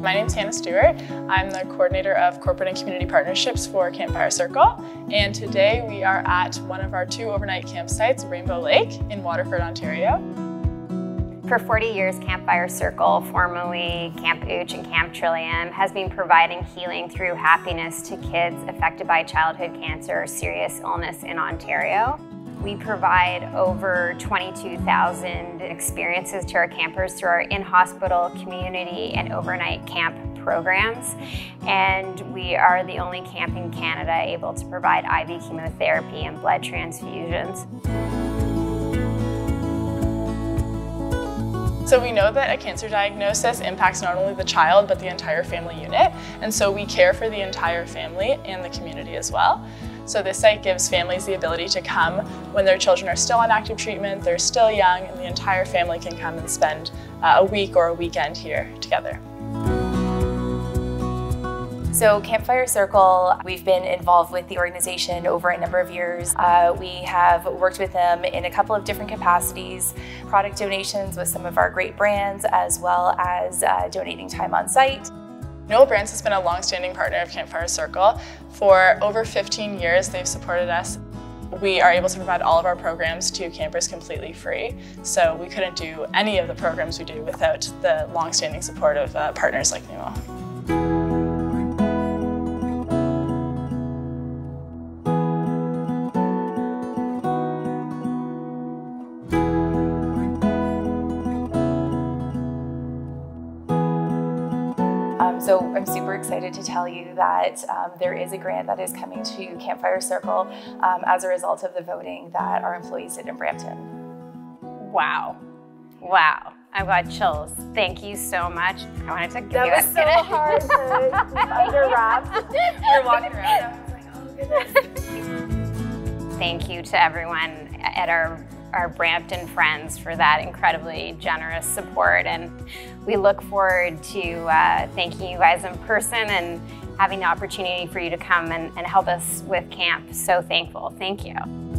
My name is Hannah Stewart. I'm the coordinator of corporate and community partnerships for Campfire Circle. And today we are at one of our two overnight campsites, Rainbow Lake in Waterford, Ontario. For 40 years, Campfire Circle, formerly Camp Ooch and Camp Trillium, has been providing healing through happiness to kids affected by childhood cancer or serious illness in Ontario. We provide over 22,000 experiences to our campers through our in-hospital, community, and overnight camp programs. And we are the only camp in Canada able to provide IV chemotherapy and blood transfusions. So we know that a cancer diagnosis impacts not only the child, but the entire family unit. And so we care for the entire family and the community as well. So this site gives families the ability to come when their children are still on active treatment, they're still young, and the entire family can come and spend uh, a week or a weekend here together. So Campfire Circle, we've been involved with the organization over a number of years. Uh, we have worked with them in a couple of different capacities, product donations with some of our great brands, as well as uh, donating time on site. Newell Brands has been a long-standing partner of Campfire Circle. For over 15 years, they've supported us. We are able to provide all of our programs to campers completely free, so we couldn't do any of the programs we do without the long-standing support of uh, partners like Newell. Um, so I'm super excited to tell you that um, there is a grant that is coming to Campfire Circle um, as a result of the voting that our employees did in Brampton. Wow. Wow. I've got chills. Thank you so much. I wanted to give that you was a so minute. hard to keep under wraps. we were walking around, I was like, oh goodness. Thank you to everyone at our our Brampton friends for that incredibly generous support. And we look forward to uh, thanking you guys in person and having the opportunity for you to come and, and help us with camp. So thankful. Thank you.